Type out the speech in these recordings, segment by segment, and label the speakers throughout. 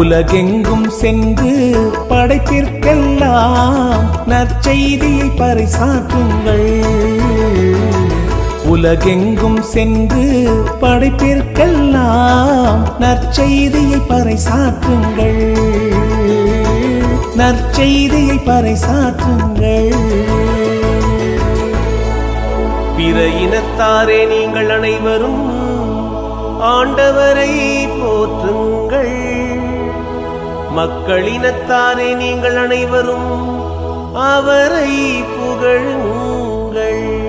Speaker 1: உலகெங்கும் சென்று படைப்பிற்கெல்லாம் நற்செய்தியை பறைசாற்றுங்கள் உலகெங்கும் சென்று படைப்பிற்கெல்லாம் நற்செய்தியை பறைசாற்றுங்கள் நற்செய்தியை பறைசாற்றுங்கள்
Speaker 2: பிற இனத்தாரே நீங்கள் அனைவரும் ஆண்டவரை போற்றுங்கள். மக்களினத்தாரே நீங்கள் அனைவரும் அவரை புகழுங்கள்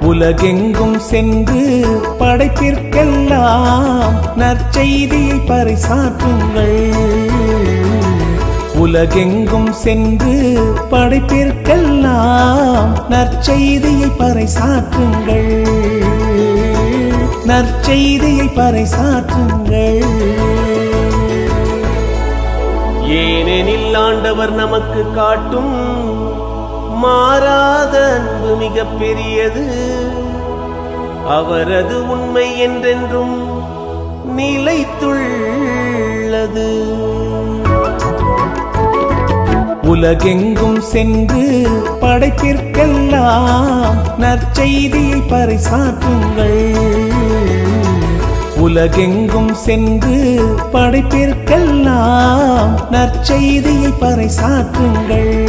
Speaker 1: உலகெங்கும் சென்று படைப்பிற்கெல்லாம் நற்செய்தியை பறைசாற்றுங்கள். உலகெங்கும் சென்று படைப்பிற்கெல்லாம் நற்செய்தியை பறைசாற்றுங்கள். நற்செய்தியை பறைசாற்றுங்கள்.
Speaker 2: ஏனெனில் ஆண்டவர் நமக்கு காட்டும் மாறாத அன்பு மிக பெரியது. அவரது உண்மை என்றென்றும் நிலைத்துள்ளது.
Speaker 1: உலகெங்கும் சென்று படைப்பிற்கெல்லாம் நற்செய்தியை பறைசாற்றுங்கள். உலகெங்கும் சென்று படைப்பிற்கெல்லாம் நற்செய்தியை பறைசாற்றுங்கள்.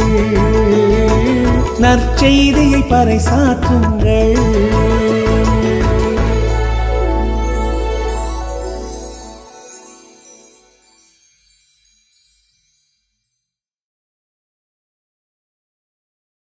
Speaker 1: நற்செய்தியை பறைசாற்றுங்கள்.